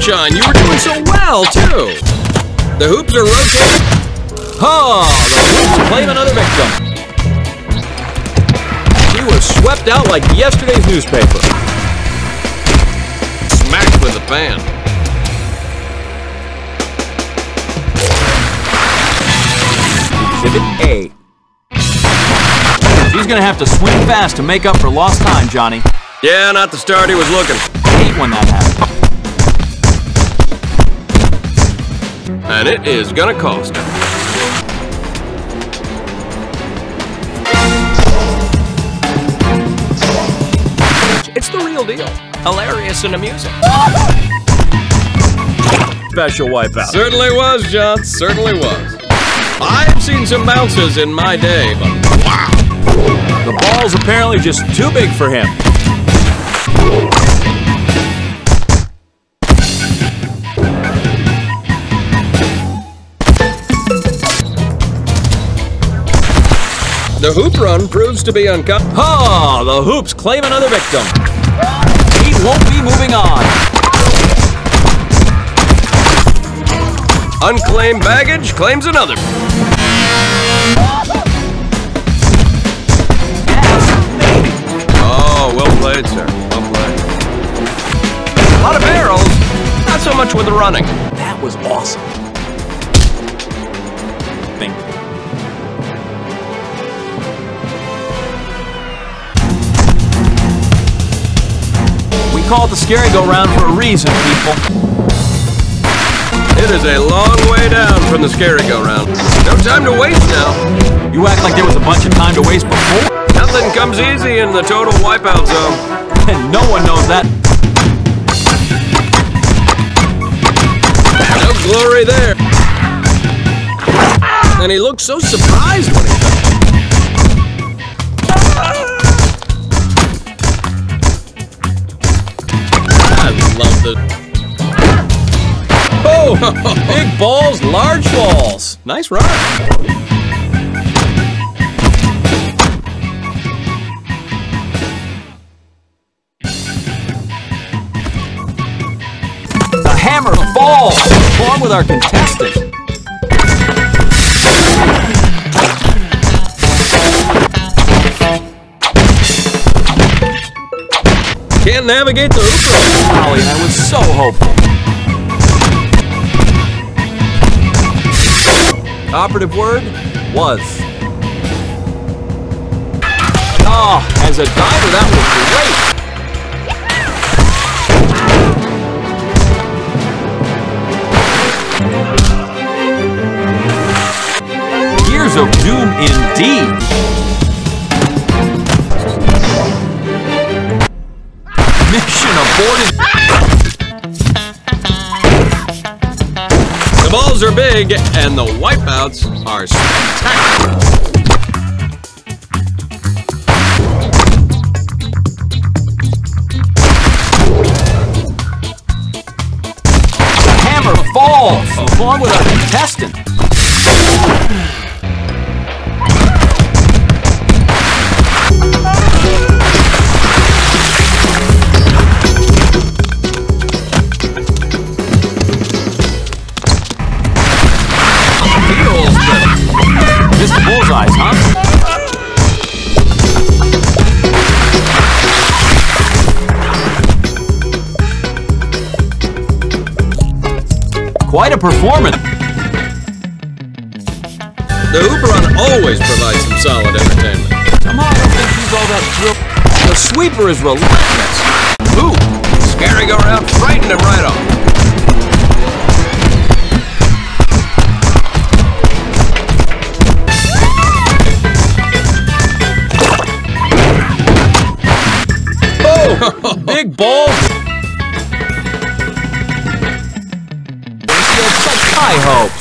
Sunshine, you were doing so well, too. The hoops are rotating. Oh, the Hoops claim another victim. She was swept out like yesterday's newspaper. Smacked with the fan. Exhibit A. She's gonna have to swing fast to make up for lost time, Johnny. Yeah, not the start he was looking. Hate when that happens. And it is gonna cost him. It's the real deal. Hilarious and amusing. Special wipeout. Certainly was, John. Certainly was. I've seen some bounces in my day, but wow. The ball's apparently just too big for him. The hoop run proves to be uncut. Oh, the Hoops claim another victim. He won't be moving on. Unclaimed baggage claims another. Oh, well played, sir. Well played. A lot of barrels, not so much with the running. That was awesome. Call it the scary go round for a reason, people. It is a long way down from the scary go-round. No time to waste now. You act like there was a bunch of time to waste before, Nothing comes easy in the total wipeout zone. and no one knows that. No glory there. And he looked so surprised when he Big balls, large balls. nice run. The hammer falls, along with our contestant. Can't navigate the hoop. Golly, I was so hopeful. Operative word was. Oh, as a diver, that was great. Gears of doom indeed. Mission aborted. The balls are big and the wipeouts are spectacular. The hammer falls, along with our contestant. Performance. The hoop run always provides some solid entertainment. Somehow I don't think he's all that thrilled. The sweeper is relentless. Ooh, scary go around, frightened him right off. Such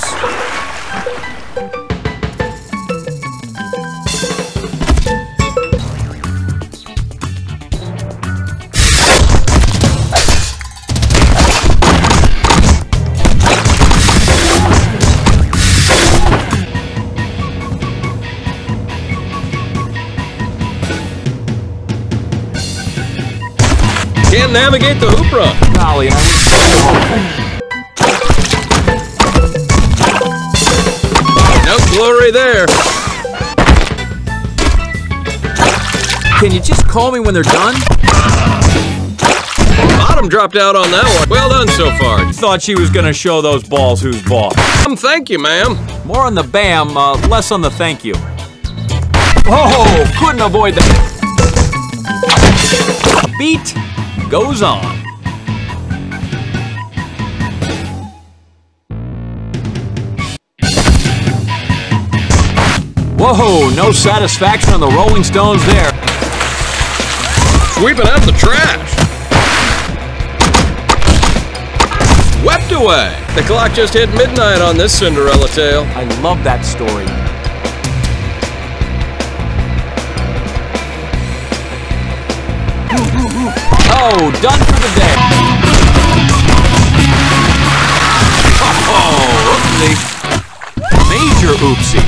when they're done? Bottom dropped out on that one. Well done so far. Thought she was gonna show those balls who's boss. Um, thank you, ma'am. More on the bam, uh, less on the thank you. Oh, couldn't avoid that. Beat goes on. Whoa, no satisfaction on the Rolling Stones there. Sweeping out the trash. Swept away. The clock just hit midnight on this Cinderella tale. I love that story. Oh, done for the day. Oh, oopsie. Major oopsie.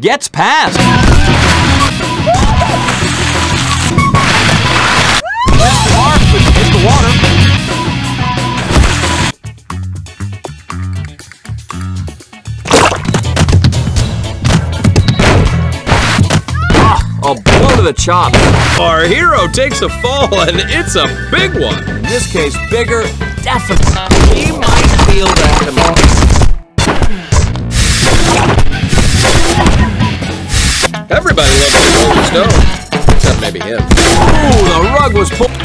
Gets past. Hit the. A blow to the chop. Our hero takes a fall, and it's a big one. In this case, bigger, definitely. He might feel that Everybody loves the Rolling Stone, except maybe him. Ooh, the rug was pulled.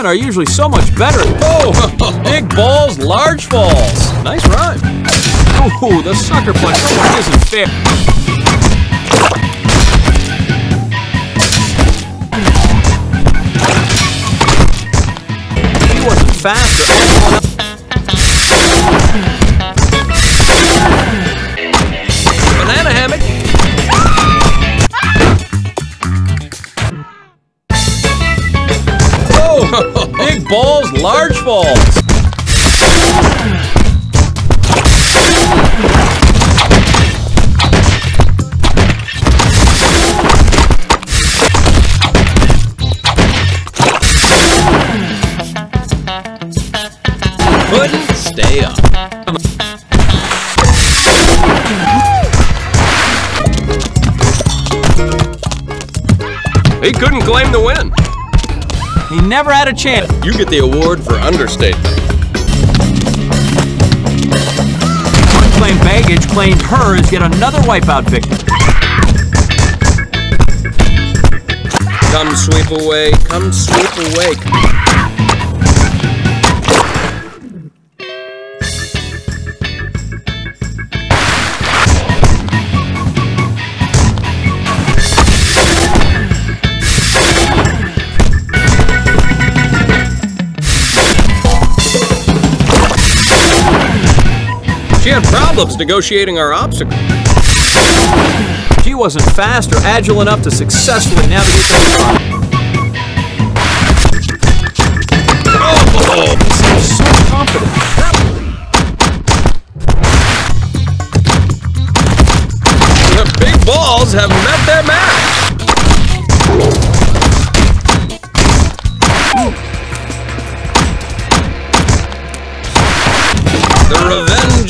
Women are usually so much better. Oh, big balls, large falls. Nice rhyme. Ooh, the sucker punch isn't fair. He wasn't fast large falls. couldn't stay up. He couldn't claim the win. He never had a chance. You get the award for understatement. Unclaimed baggage claimed her as yet another wipeout victim. Come sweep away, come sweep away. Had negotiating our obstacle. She wasn't fast or agile enough to successfully navigate the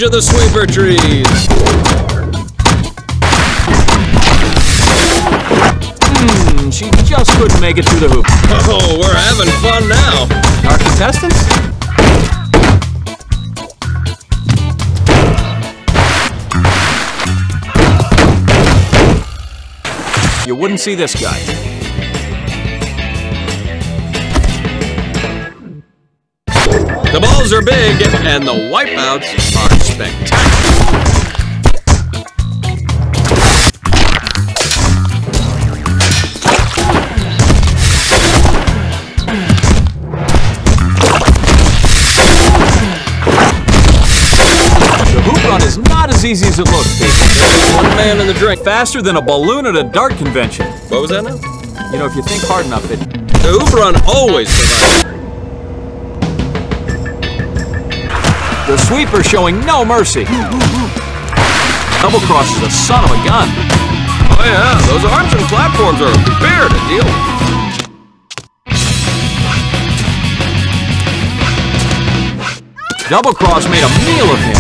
revenge of the sweeper trees. Hmm, she just couldn't make it through the hoop. Oh, we're having fun now. Our contestants? You wouldn't see this guy. are big, and the wipeouts are spectacular. is not as easy as it looks, people. There's one man in the drink faster than a balloon at a dart convention. What was that now? You know, if you think hard enough, it... The hoop run always provides... The sweeper showing no mercy. Double cross is a son of a gun. Oh yeah, those arms and platforms are bear to deal with. Double cross made a meal of him.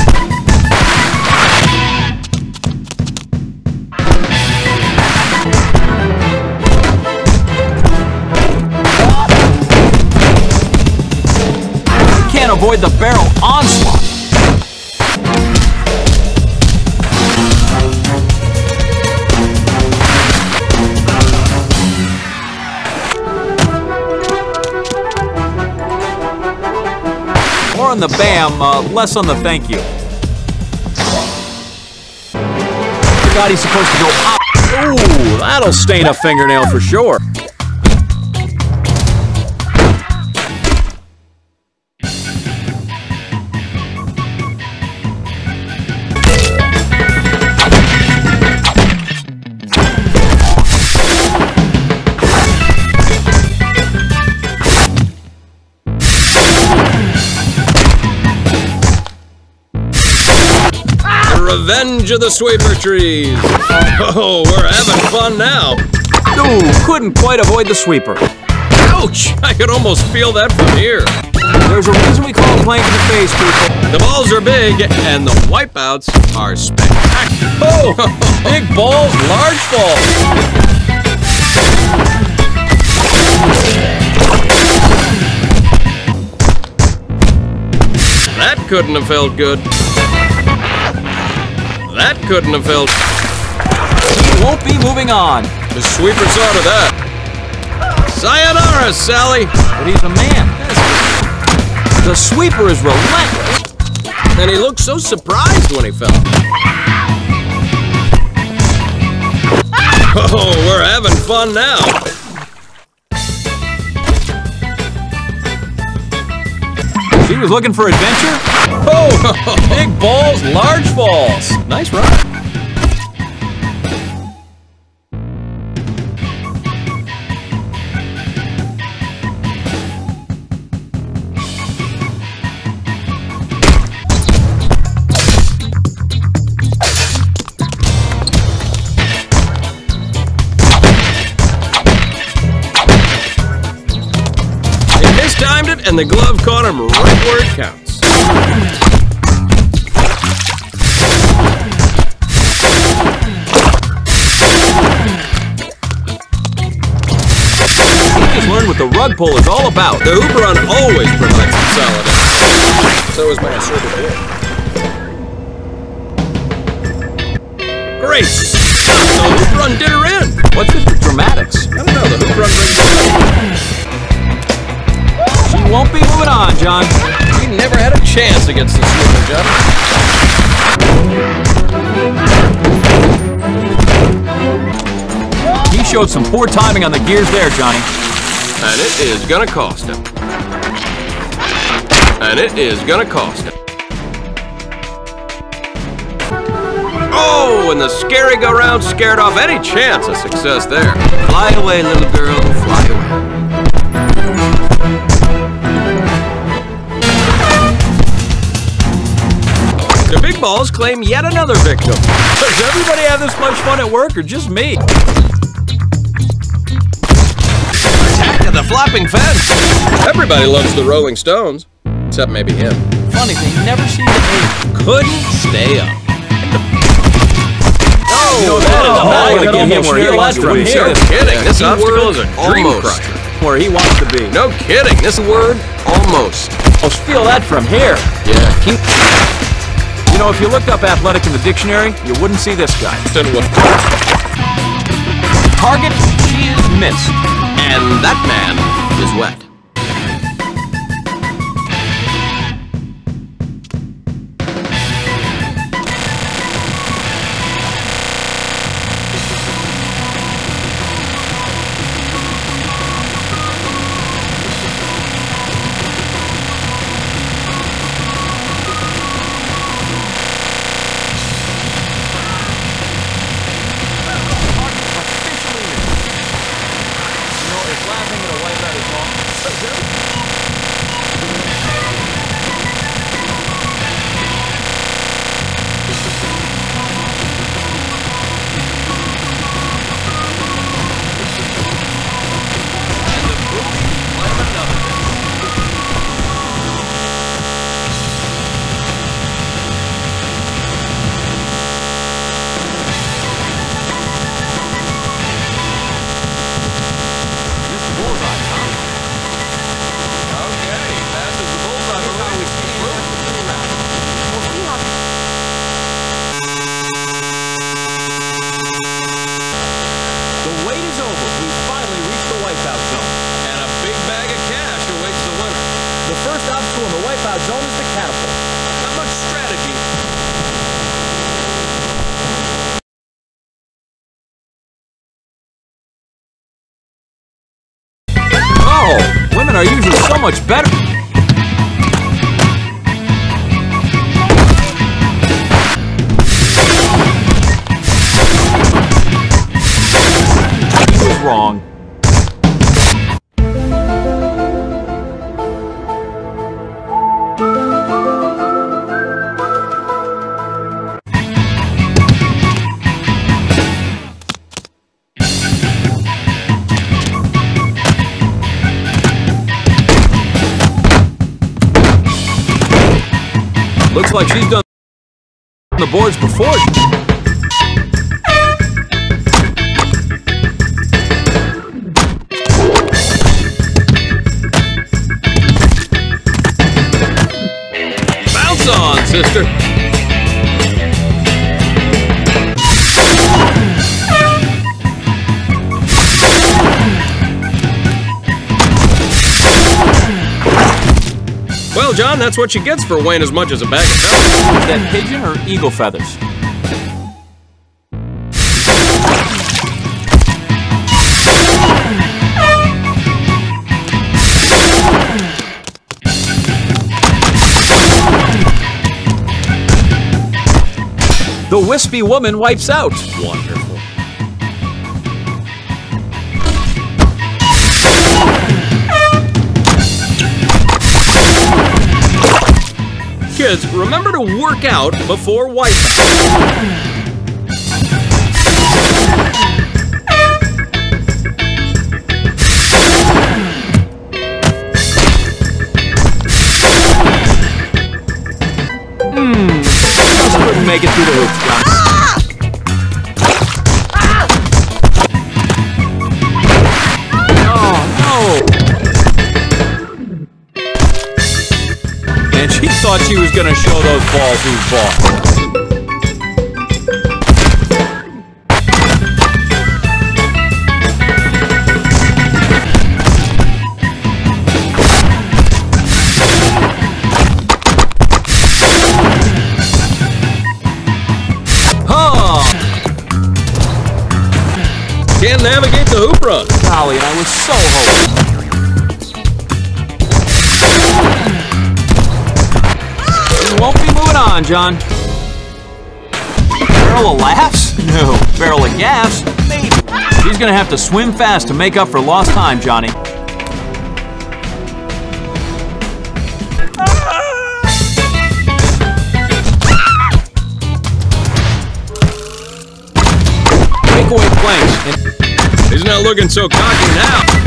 Can't avoid the barrel onslaught. The bam, uh, less on the thank you. Forgot he's supposed to go. Ooh, that'll stain a fingernail for sure. Revenge of the Sweeper Trees. Oh, we're having fun now. Ooh, couldn't quite avoid the sweeper. Ouch! I could almost feel that from here. There's a reason we call it playing in the face, people. The balls are big, and the wipeouts are spectacular. Oh, big balls, large balls. That couldn't have felt good. That couldn't have felt. He won't be moving on. The sweeper saw to that. Sayonara, Sally. But he's a man. The sweeper is relentless. And he looked so surprised when he fell. Ah! Oh, we're having fun now. He was looking for adventure. Oh, big balls, large balls. Nice run. He mistimed it, and the glove caught him right where it counts. Learned what the rug pull is all about. The hoop always provides some solid. So is my assertive hit. Great! The hoop did her in! What's with the dramatics? I don't know, the hoop brings her. She won't be moving on, John. He never had a chance against the sweeper, Johnny. He showed some poor timing on the gears there, Johnny. And it is gonna cost him. And it is gonna cost him. Oh, and the scary go round scared off any chance of success there. Fly away, little girl, fly away. Big balls claim yet another victim. Does everybody have this much fun at work or just me? Attack of the flopping fence. Everybody loves the Rolling Stones, except maybe him. Funny, they never seem to age. Couldn't stay up. Oh, oh, you know, that is Oh, oh not I going to get him where he wants to be. No kidding, this obstacle is a dream almost crusher. Where he wants to be. No kidding, this word almost. I'll steal that from here. Yeah, keep know, if you looked up athletic in the dictionary, you wouldn't see this guy. Target, she is missed. And that man is wet. about zone is the catapult. Not much strategy. Oh, women are usually so much better. Like she's done the boards before. Bounce on, sister. John, that's what she gets for weighing as much as a bag of feathers. Is that pigeon or eagle feathers? The wispy woman wipes out. Wonderful. Kids, remember to work out before. Hmm. Just couldn't make it through the hoops, John. She was gonna show those balls who's boss. Huh! Can't navigate the hoop run. Golly, and I was so hoping. On, John. Barrel of laughs? No. Barrel of gaffs? Maybe. She's gonna have to swim fast to make up for lost time, Johnny. Breakaway planks. He's not looking so cocky now.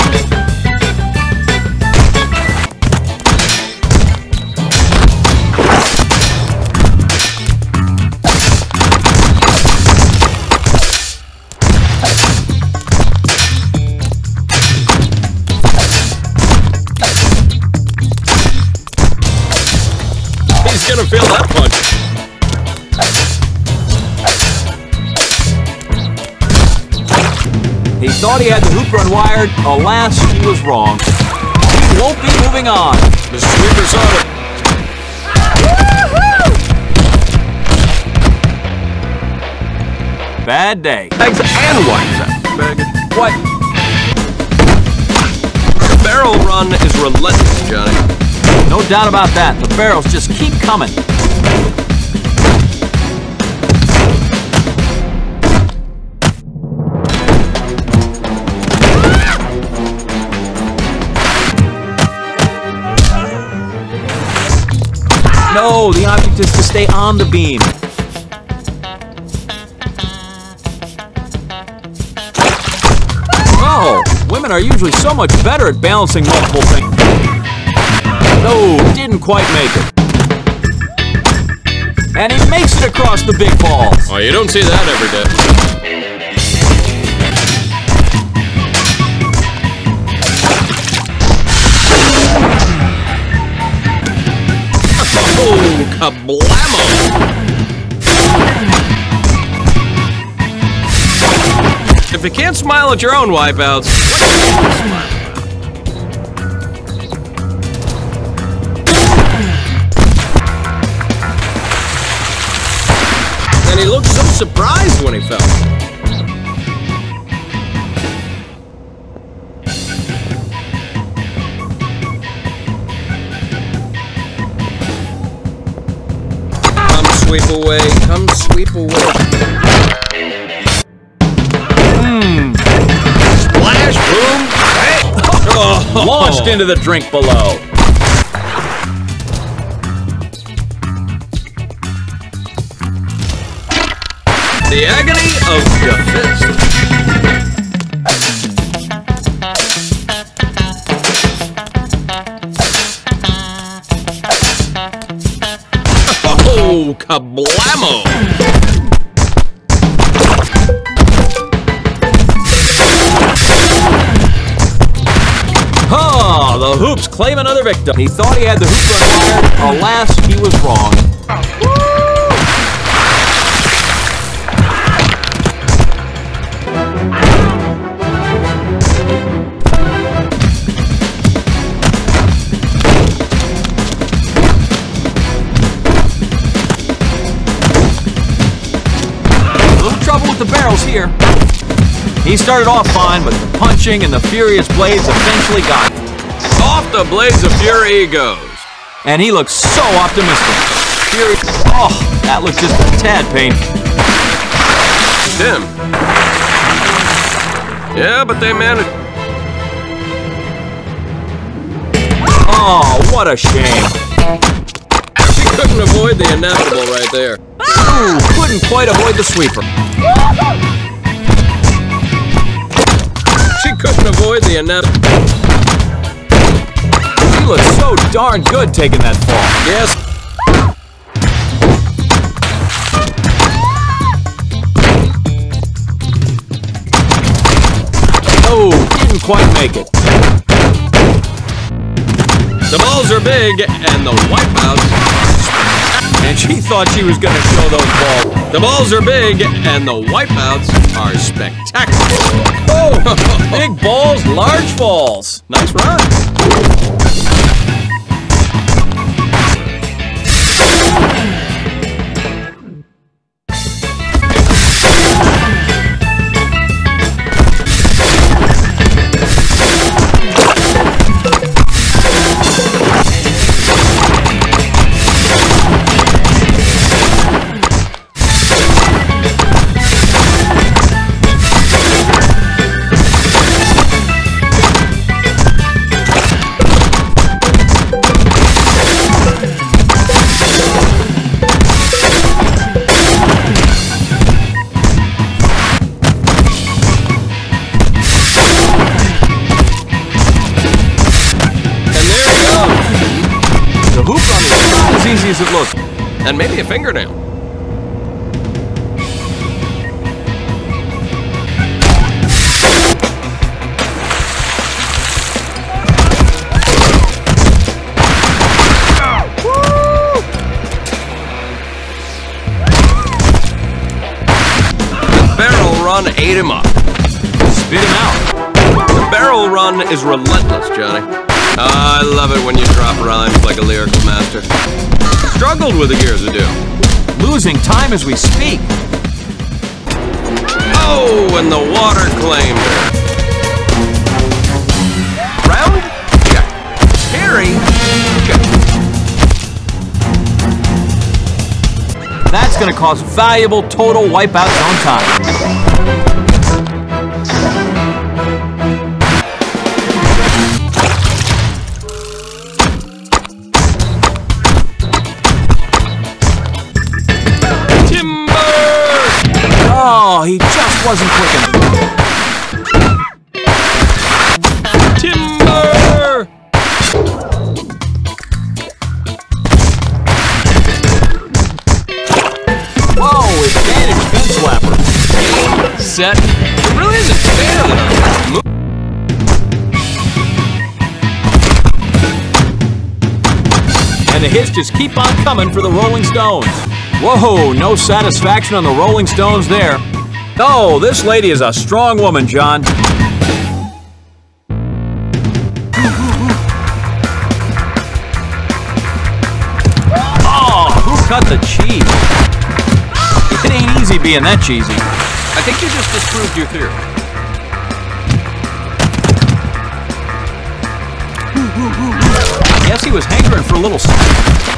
Thought he had the hoop run wired. Alas, he was wrong. He won't be moving on. The sweeper's on it. Bad day. Eggs and wipes out. Bag. What? The barrel run is relentless, Johnny. No doubt about that. The barrels just keep coming. No, the object is to stay on the beam. Oh, women are usually so much better at balancing multiple things. No, didn't quite make it. And he makes it across the big balls. Oh, you don't see that every day. Kablamo! If you can't smile at your own wipeouts, what you? And he looked so surprised sweep away. Come sweep away. Hmm. Splash, boom, bang. Oh. Launched into the drink below. The agony of defense. Claim another victim. He thought he had the hoop run wired. Alas, he was wrong. Little trouble with the barrels here. He started off fine, but the punching and the furious blades eventually got him. Off the blades of fury he goes. And he looks so optimistic. Fury. Oh, that looks just a tad painful. Tim. Yeah, but they managed. Oh, what a shame. She couldn't avoid the inevitable right there. Ooh, couldn't quite avoid the sweeper. She couldn't avoid the inevitable. He looks so darn good taking that fall. Yes. Oh, didn't quite make it. The balls are big, and the wipeouts. And she thought she was going to show those balls. The balls are big, and the wipeouts are spectacular. Oh, big balls, large falls. Nice run. And maybe a fingernail. The barrel run ate him up. Spit him out. The barrel run is relentless, Johnny. I love it when you drop rhymes like a lyrical master. Struggled with the Gears of Doom. Losing time as we speak. Oh, and the water claimed her. Round? Check. Carry? Check. That's going to cause valuable total wipeout zone time. The hits just keep on coming for the Rolling Stones. Whoa, no satisfaction on the Rolling Stones there. Oh, this lady is a strong woman, John. Oh, who cut the cheese? It ain't easy being that cheesy. I think you just disproved your theory. Guess he was hankering for a little.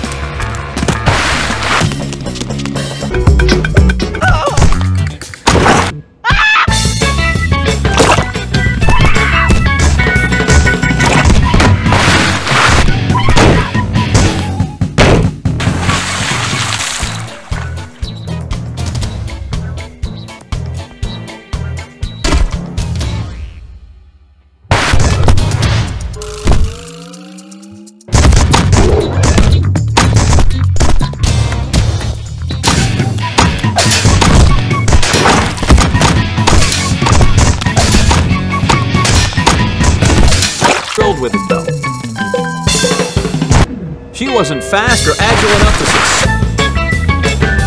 Wasn't fast or agile enough to succeed.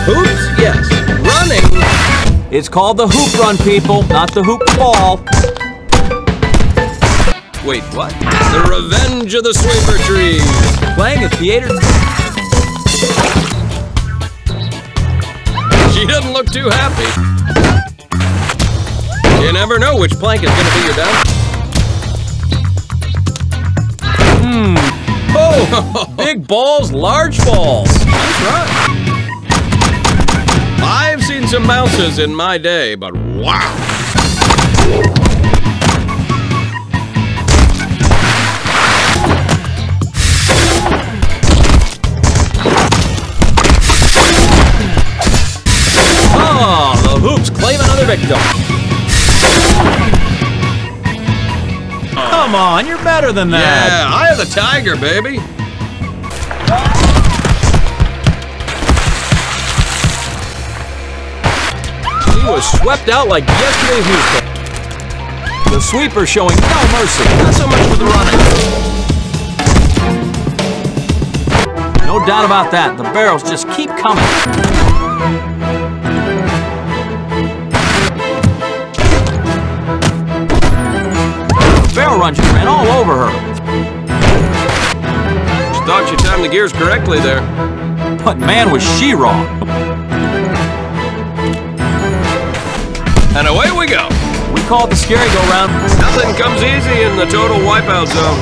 Hoops? Yes. Running? It's called the hoop run, people, not the hoop ball. Wait, what? The Revenge of the Sweeper Tree. Playing at theater. She doesn't look too happy. You never know which plank is gonna be your down. Hmm. Oh, big balls, large balls. That's right. I've seen some mouses in my day, but wow. Oh, the hoops claim another victim. Come on, you're better than that. Yeah, that. I have the tiger, baby. Was swept out like yesterday's newspaper. The sweeper showing no mercy. Not so much for the running. No doubt about that. The barrels just keep coming. Barrel run just ran all over her. She thought you timed the gears correctly there. But man, was she wrong. And away we go. We call it the scary go round. Nothing comes easy in the total wipeout zone.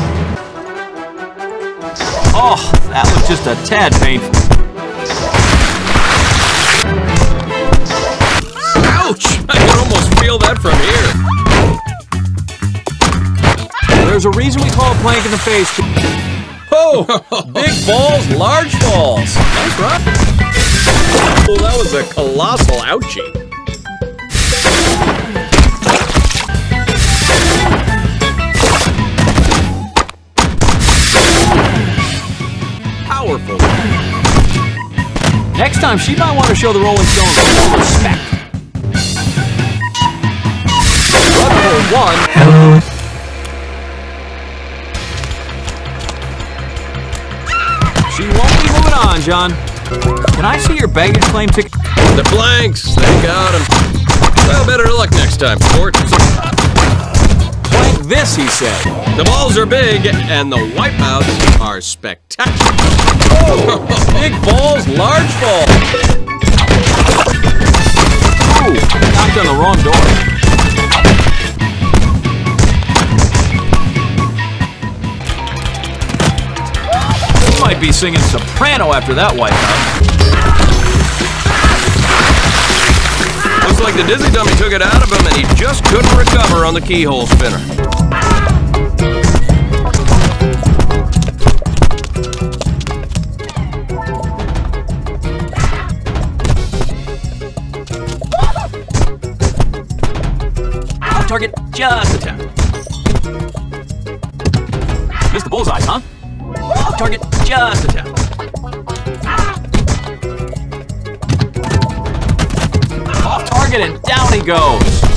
Oh, that was just a tad painful. Ouch! I can almost feel that from here. There's a reason we call a plank in the face. Oh, big balls, large balls. That's right. Well, that was a colossal ouchie. Powerful. Next time, she might want to show the Rolling Stones a little respect. One. She won't be moving on, John. Can I see your baggage claim ticket? The blanks, they got him. Well, better luck next time. Blank this, he said. The balls are big, and the wipeouts are spectacular. Big balls, large balls. Ooh, knocked on the wrong door. Might be singing soprano after that wipeout. Looks like the dizzy dummy took it out of him, and he just couldn't recover on the keyhole spinner. Target just a tap. Missed the bullseye, huh? Off target just a tap. Off target and down he goes.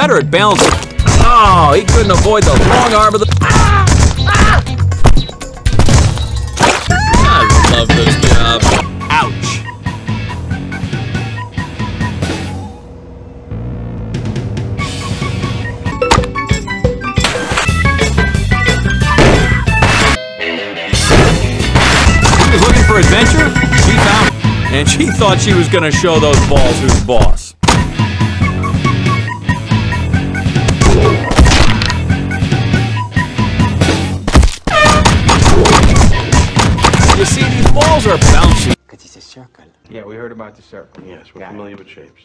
Better at balancing. Oh, he couldn't avoid the long arm of the. Ah! Ah! I love this job. Ouch. He was looking for adventure. She found. And she thought she was going to show those balls who's boss. the circle. Yes, we're Got familiar it. with shapes.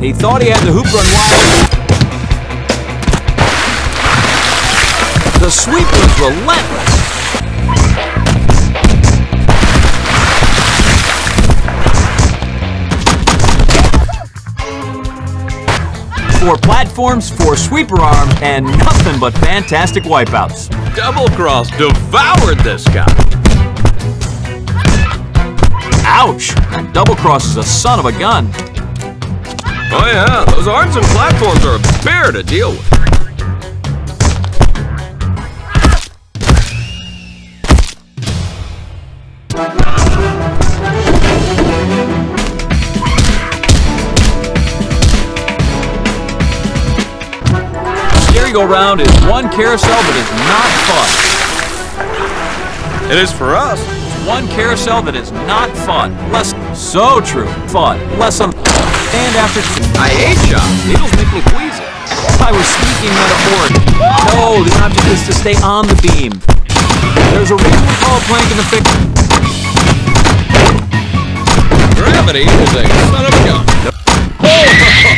He thought he had the hoop run wide. The sweep was relentless. Four platforms, four sweeper arms, and nothing but fantastic wipeouts. Double cross devoured this guy. Ouch! That double cross is a son of a gun. Oh yeah, those arms and platforms are a bear to deal with. Merry-go-round is one carousel that is not fun. It is for us. One carousel that is not fun. Less so true. Fun. Less on and after I hate shots. Needles make me queasy. I was speaking metaphorically. No, the object is to stay on the beam. There's a reason we call a plank in the fic. Gravity is a son of a gun. Oh!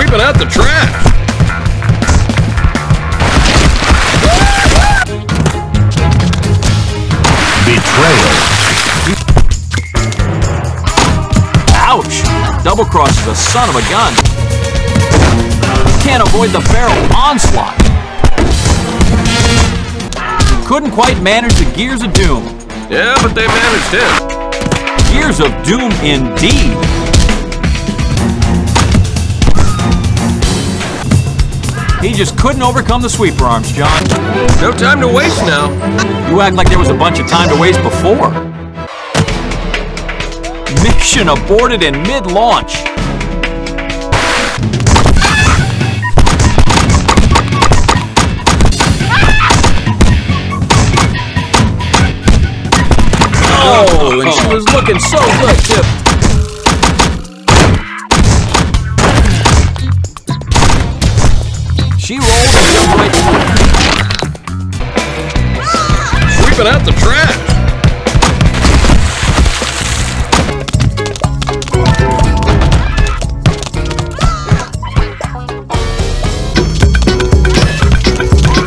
Sweeping out the trash. Betrayal. Ouch! Double cross is a son of a gun. Can't avoid the barrel onslaught. Couldn't quite manage the Gears of Doom. Yeah, but they managed him. Gears of Doom indeed. He just couldn't overcome the sweeper arms, John. No time to waste now. You act like there was a bunch of time to waste before. Mission aborted in mid-launch. Oh, and she was looking so good, too. Sweeping out the trash.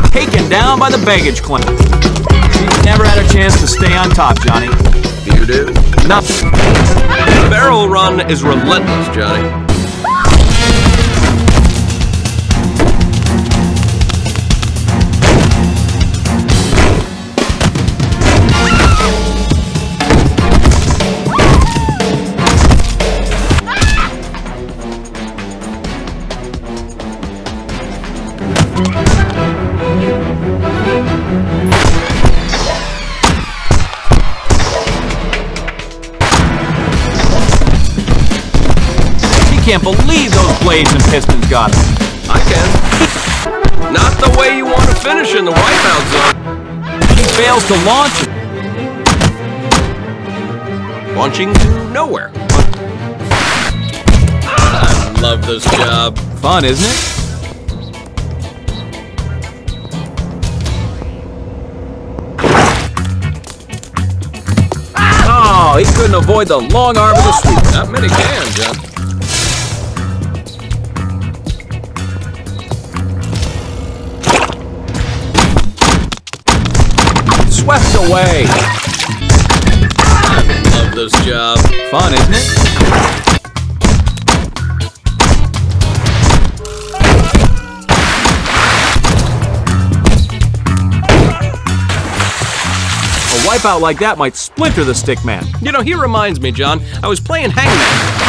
taken down by the baggage claim. She never had a chance to stay on top, Johnny. You do? Nothing. Barrel run is relentless, Johnny. Can't believe those blades and pistons got him. I can. Not the way you want to finish in the wipeout zone. He fails to launch it. Launching to nowhere. I love this job. Fun, isn't it? Oh, he couldn't avoid the long arm of the sweep. Not many can, John. Away. Love this job. Fun, isn't it? A wipeout like that might splinter the stick man. You know, he reminds me, John. I was playing Hangman.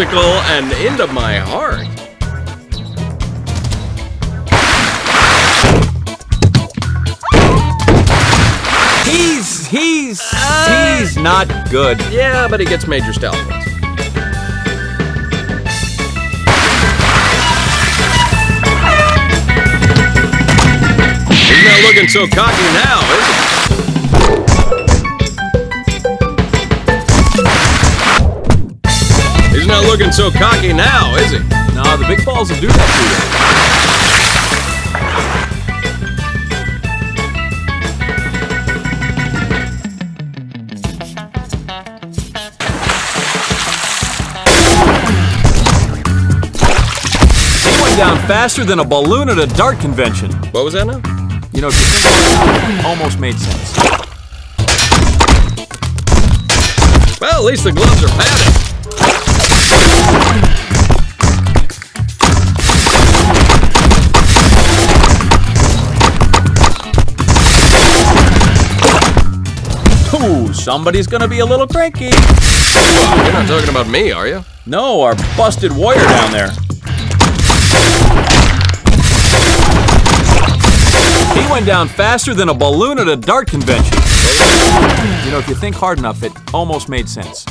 Obstacle and into my heart. He's, he's, uh, he's not good. Yeah, but he gets major stealth points. He's not looking so cocky now, not looking so cocky now, is he? No, the big balls will do that to you. He went down faster than a balloon at a dart convention. What was that now? You know, if you think almost made sense. Well, at least the gloves are padded. Ooh, somebody's gonna be a little cranky. You're not talking about me, are you? No, our busted warrior down there. He went down faster than a balloon at a dart convention. You know, if you think hard enough, it almost made sense.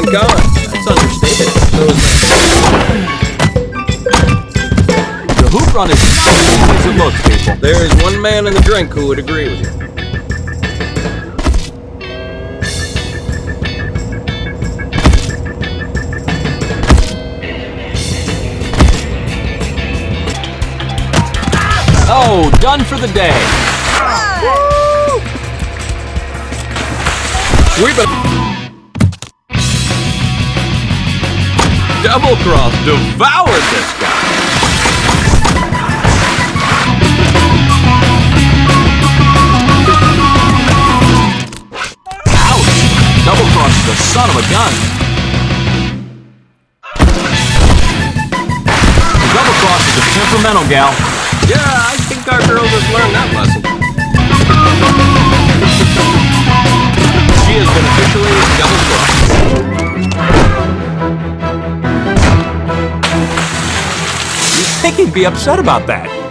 To be. That's understated. The hoop run is not as easy as it looks, people. There is one man in the drink who would agree with you. Oh, done for the day. We've been double cross devoured this guy. Ouch! Double cross is the son of a gun. Double cross is a temperamental gal. Yeah, I think our girl just learned that lesson. She has been officially double crossed. Think he'd be upset about that.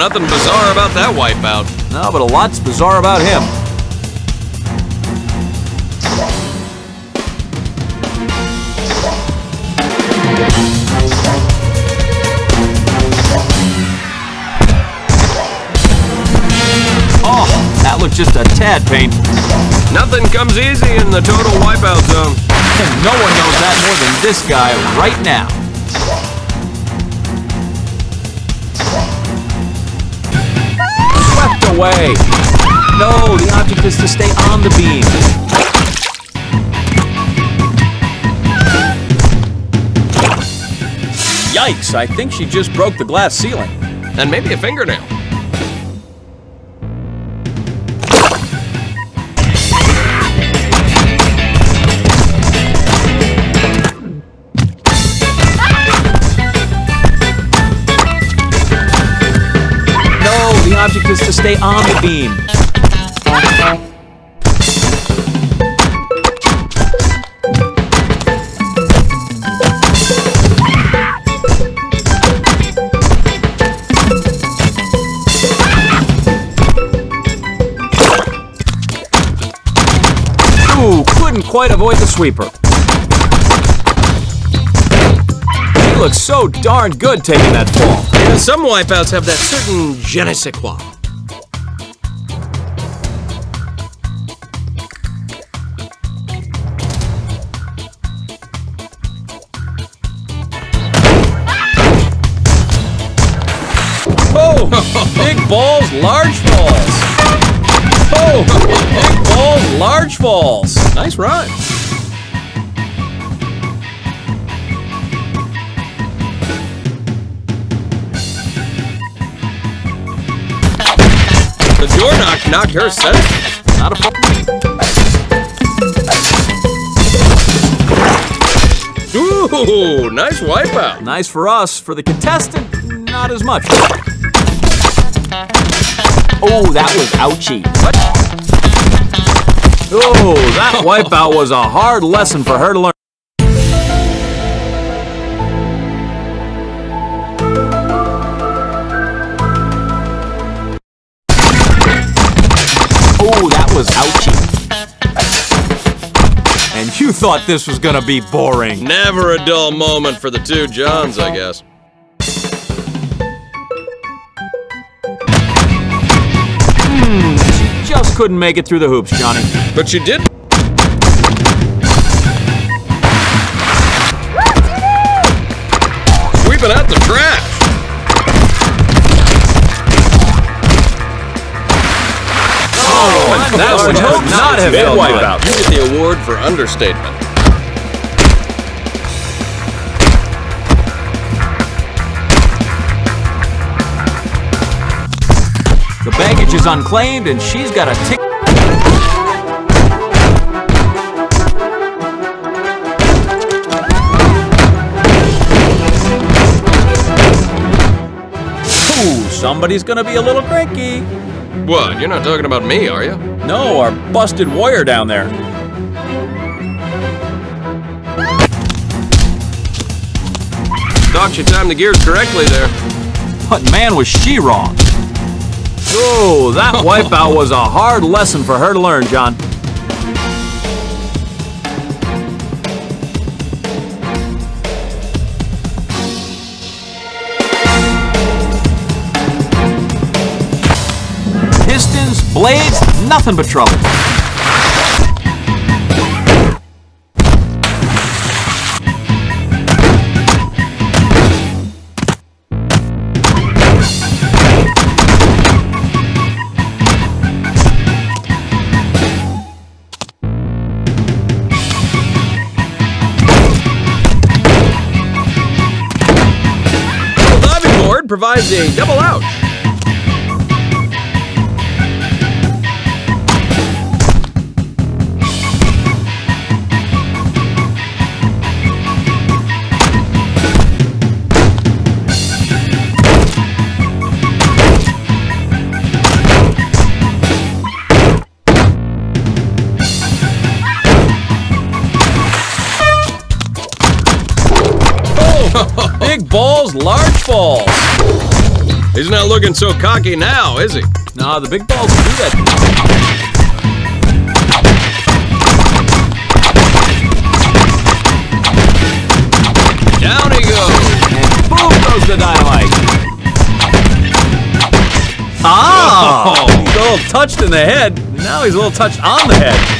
nothing bizarre about that wipeout. No, but a lot's bizarre about him. Oh, that looked just a tad painful. Nothing comes easy in the total wipeout zone. And no one knows that more than this guy right now. Away. No, the object is to stay on the beam. Yikes, I think she just broke the glass ceiling. And maybe a fingernail. Stay on the beam. Ooh, couldn't quite avoid the sweeper. He looks so darn good taking that fall. Yeah, some wipeouts have that certain je ne sais quoi. Large falls. Oh, big balls, large falls. Nice rhyme. The door knock knocked her sense. Not a Ooh, nice wipeout. Nice for us. For the contestant, not as much. Oh, that was ouchy. Oh, that wipeout was a hard lesson for her to learn. Oh, that was ouchy. And you thought this was gonna be boring. Never a dull moment for the two Johns, I guess. Just couldn't make it through the hoops, Johnny. But you did. Sweeping out the trash. Oh, that would not have been wipeout. You get the award for understatement. The is unclaimed, and she's got a tick. Ooh, somebody's gonna be a little cranky. What? You're not talking about me, are you? No, our busted warrior down there. Thought you timed the gears correctly there. But man, was she wrong. Oh, that wipeout was a hard lesson for her to learn, John. Pistons, blades, nothing but trouble. Provides a double ouch. Looking so cocky now, is he? Nah, the big balls do that. Down he goes. And boom goes the dynamite. Ah! Oh. He's a little touched in the head. Now he's a little touched on the head.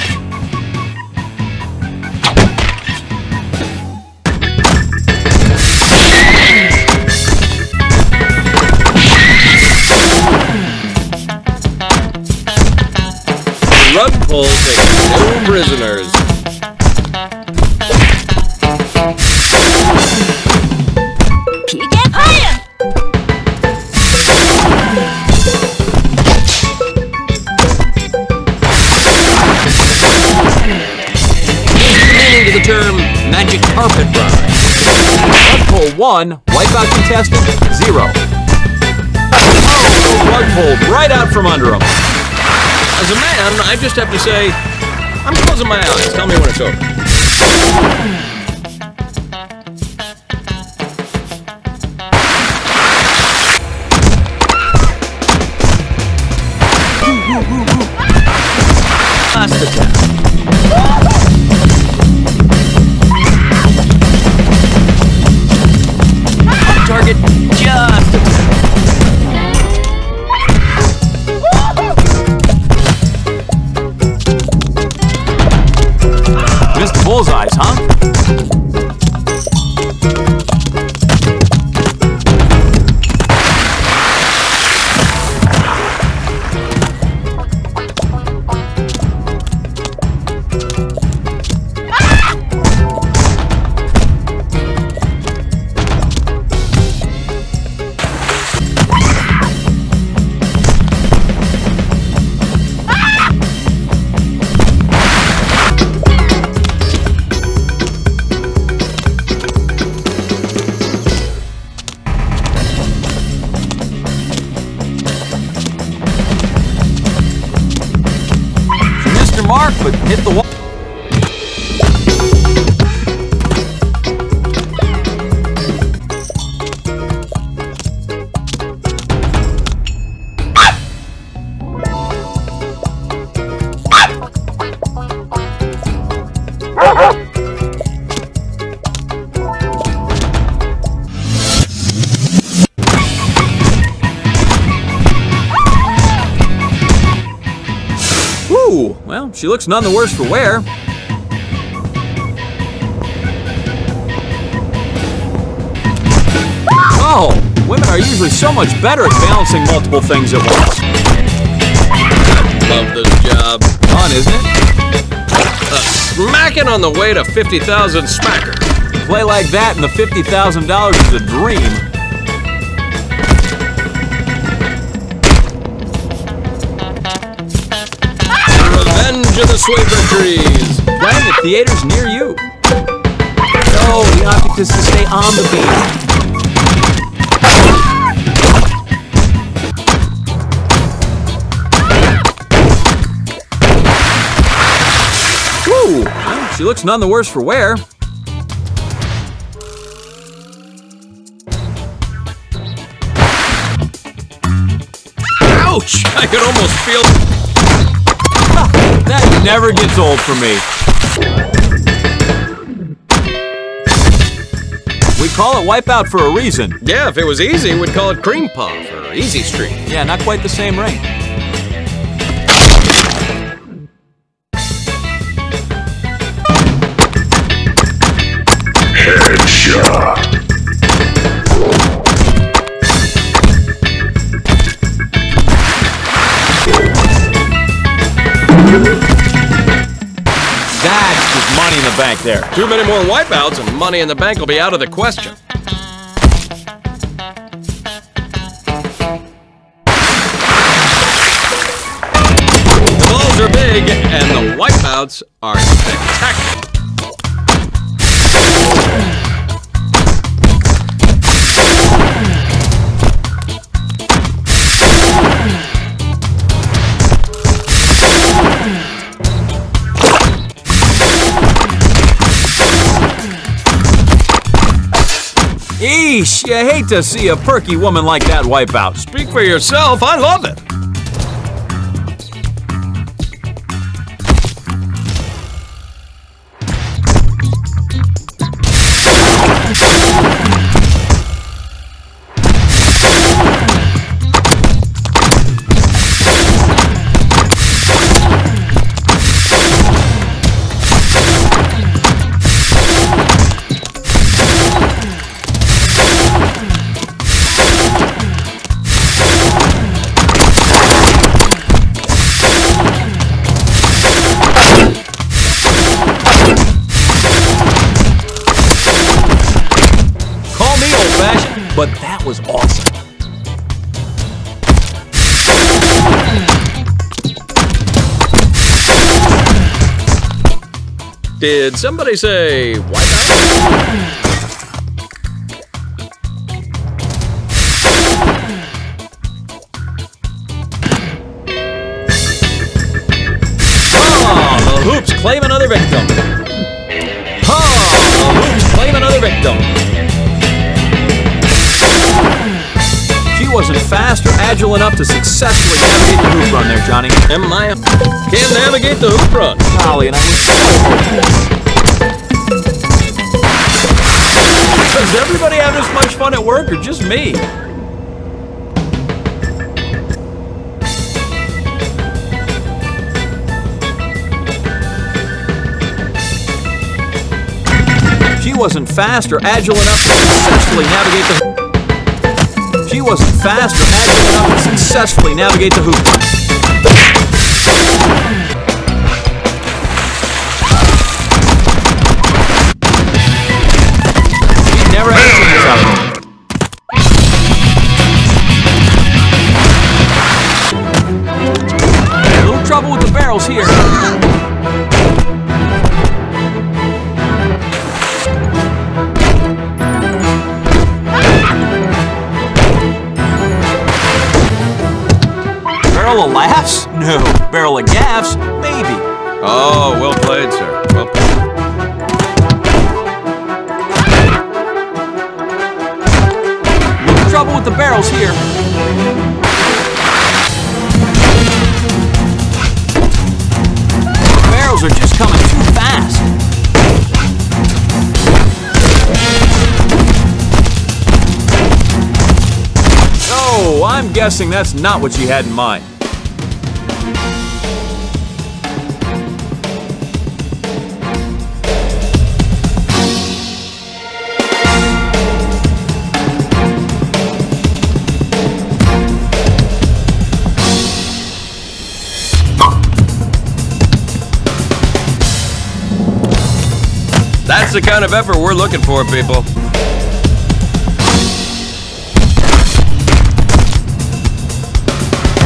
Carpet ride. Rug pull one, wipeout contestant zero. Oh, the rug pulled right out from under him. As a man, I just have to say, I'm closing my eyes. Tell me when it's over. Last she looks none the worse for wear. Oh, women are usually so much better at balancing multiple things at once. Love this job. Fun, isn't it? Uh, smacking on the way to 50,000 smacker. Play like that and the $50,000 is a dream. The Trees. Playing at theaters near you. No, the object is to stay on the beam. Woo! Well, she looks none the worse for wear. Ouch! I could almost feel. That never gets old for me. We call it Wipeout for a reason. Yeah, if it was easy, we'd call it Cream Puff or Easy Street. Yeah, not quite the same ring. That's bank there. Too many more wipeouts and money in the bank will be out of the question. The balls are big and the wipeouts are spectacular. Eesh, you hate to see a perky woman like that wipe out. Speak for yourself, I love it. Somebody say wipe out? The hoops claim another victim. Oh, the hoops claim another victim. She wasn't fast or agile enough to successfully navigate the hoop run there, Johnny. Am I? Can't navigate the hoop run. Golly, and I was Does everybody have this much fun at work or just me? She wasn't fast or agile enough to successfully navigate the She wasn't fast or agile enough to successfully navigate the hoop. Barrel of laughs? No. Barrel of gaffs? Maybe. Oh, well played, sir. Well played. Little trouble with the barrels here. The barrels are just coming too fast. Oh, I'm guessing that's not what she had in mind. That's the kind of effort we're looking for, people.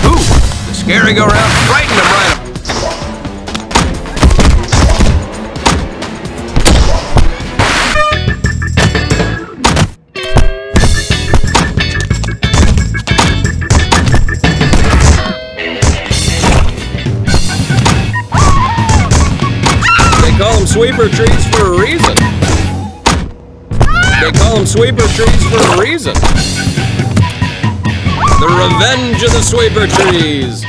Ooh, the scary go round, frightened him right up. Sweeper trees sweeper trees for a reason. The revenge of the sweeper trees.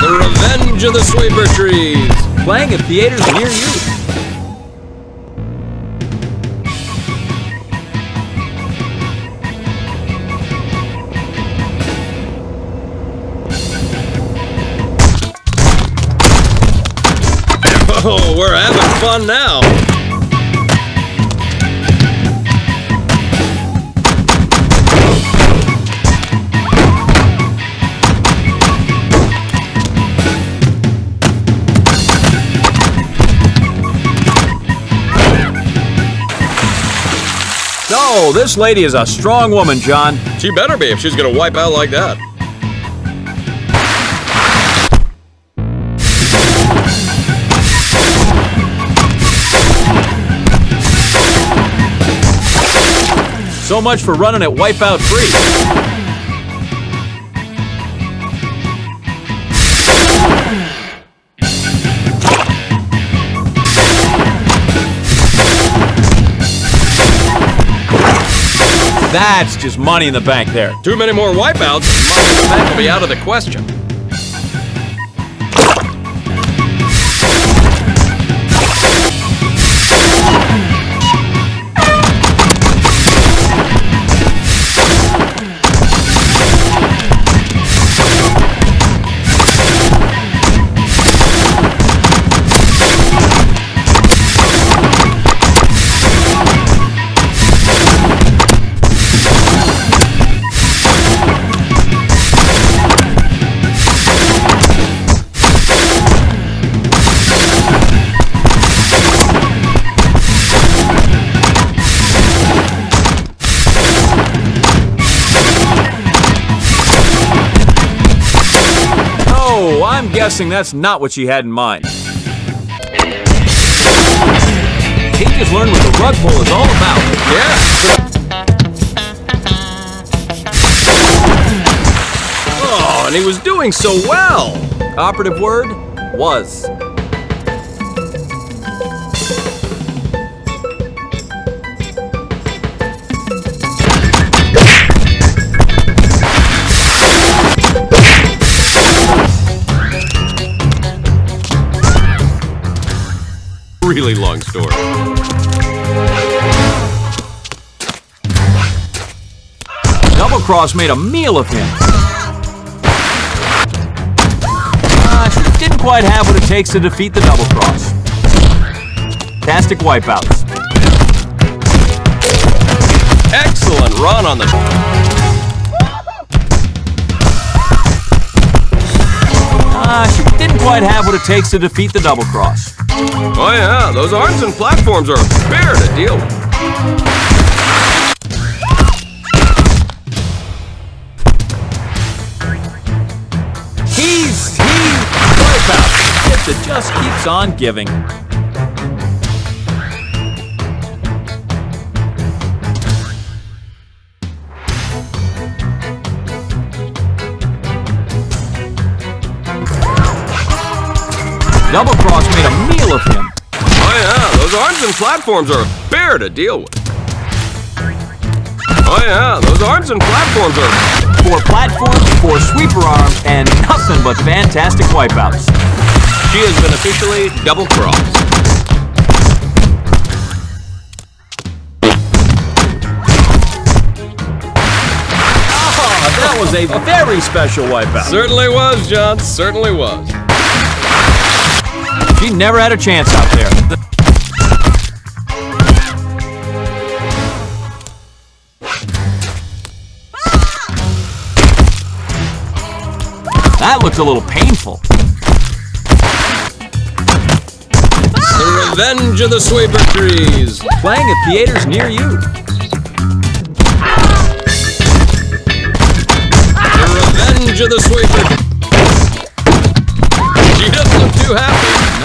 The revenge of the sweeper trees. Playing at theaters near you. No, this lady is a strong woman, John. She better be if she's gonna wipe out like that. So much for running at Wipeout Free. That's just money in the bank there. Too many more wipeouts, and money in the bank will be out of the question. Guessing that's not what she had in mind. He just learned what the rug pull is all about. Yeah. Oh, and he was doing so well. Operative word was. Long story. Double Cross made a meal of him. Uh, she didn't quite have what it takes to defeat the Double Cross. Fantastic wipeouts. Excellent run on the. Uh, she didn't quite have what it takes to defeat the Double Cross. Oh yeah, those arms and platforms are a bear to deal with. He's, he, wipeout. That just keeps on giving. Double Cross made a meal of him. Oh yeah, those arms and platforms are a bear to deal with. Oh yeah, those arms and platforms are. Four platforms, four sweeper arms, and nothing but fantastic wipeouts. She has been officially double crossed. Ah, that was a very special wipeout. Certainly was, John. Certainly was. She never had a chance out there. That looked a little painful. The Revenge of the Sweeper Trees. Playing at theaters near you. The Revenge of the Sweeper.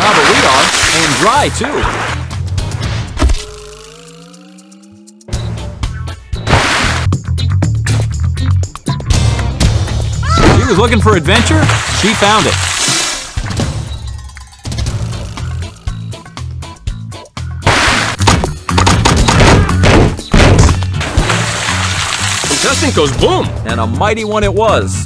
No, but we are. And dry, too. She was looking for adventure. She found it. Contestant goes boom. And a mighty one it was.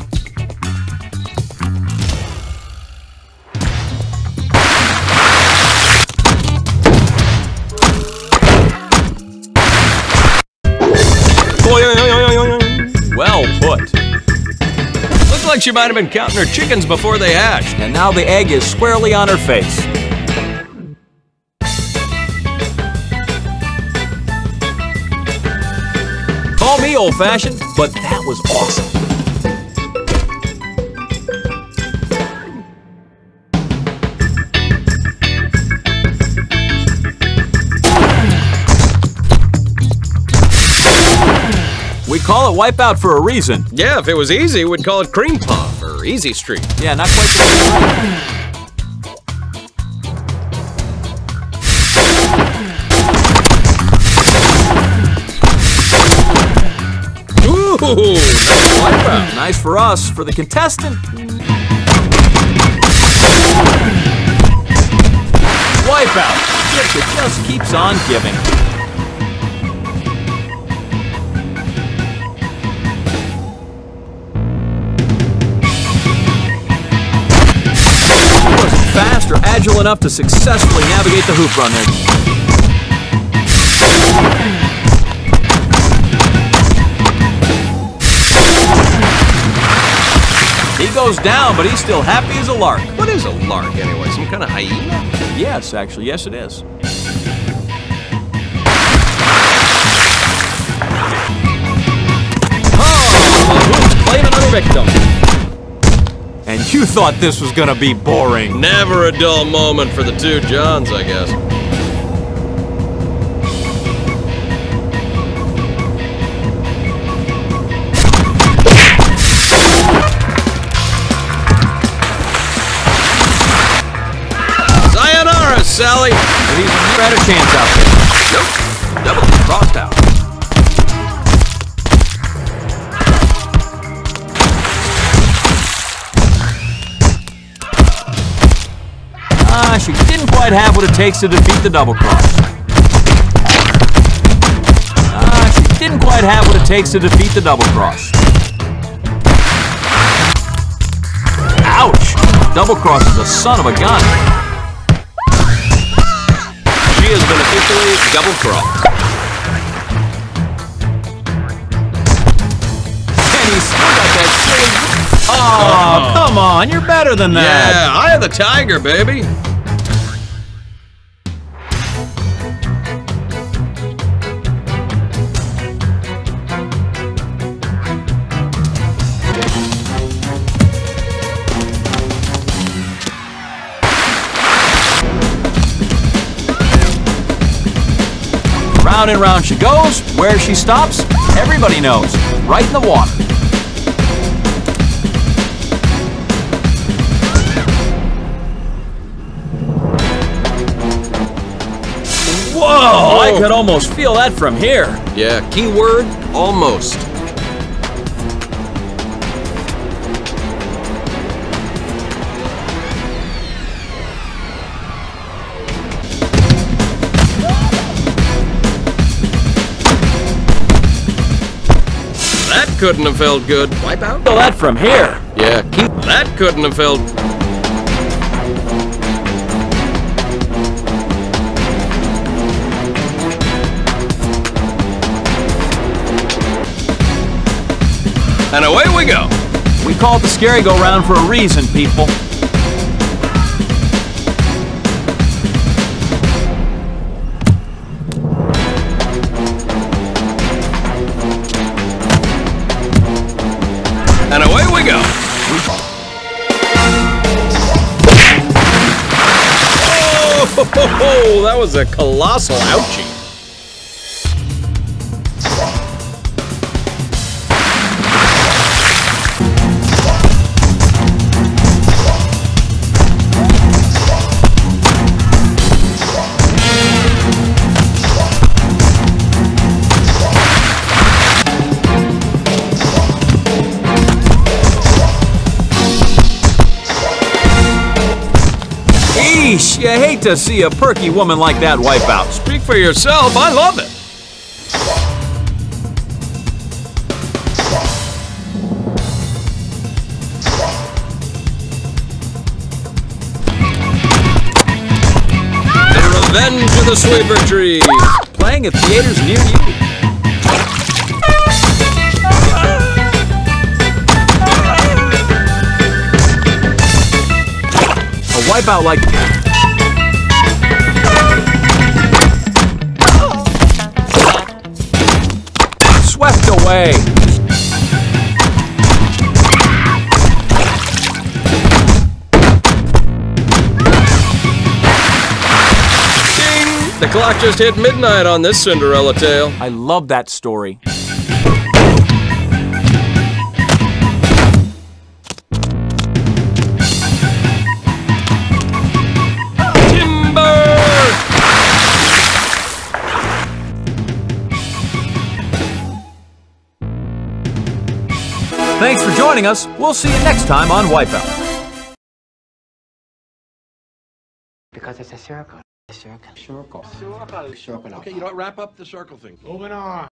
She might have been counting her chickens before they hatched. And now the egg is squarely on her face. Call me old fashioned, but that was awesome. Call it wipeout for a reason. Yeah, if it was easy, we'd call it cream puff or easy street. Yeah, not quite the same. Ooh, nice wipeout. Nice for us. For the contestant. Wipeout. That just keeps on giving. Agile enough to successfully navigate the hoop runner. He goes down, but he's still happy as a lark. What is a lark anyway? Some kind of hyena? Yes, actually, yes, it is. Oh, claim another victim. You thought this was gonna be boring. Never a dull moment for the two Johns, I guess. Sayonara, Sally! There's even a better chance out there. Nope. Double crossed out. Didn't have what it takes to defeat the double cross. Ah, she didn't quite have what it takes to defeat the double cross. Ouch! Double cross is a son of a gun. She has been officially double crossed. And he's still got that silly. Oh, come on, you're better than that. Yeah, eye of the tiger, baby. Round and round she goes. Where she stops, everybody knows. Right in the water. Whoa! I could almost feel that from here. Yeah, keyword almost. That couldn't have felt good. Wipe out? Feel that from here. Yeah, keep. That couldn't have felt. And away we go. We call it the scary go round for a reason, people. A colossal ouchie. To see a perky woman like that wipe out. Speak for yourself. I love it. The Revenge of the Sweeper Tree. Playing at theaters near you. A wipeout like swept away. Ding! The clock just hit midnight on this Cinderella tale. I love that story. Thanks for joining us. We'll see you next time on Wipeout. Because it's a circle. A circle. Circle. Circle. Circle. Okay, you know what? Wrap up the circle thing. Moving on.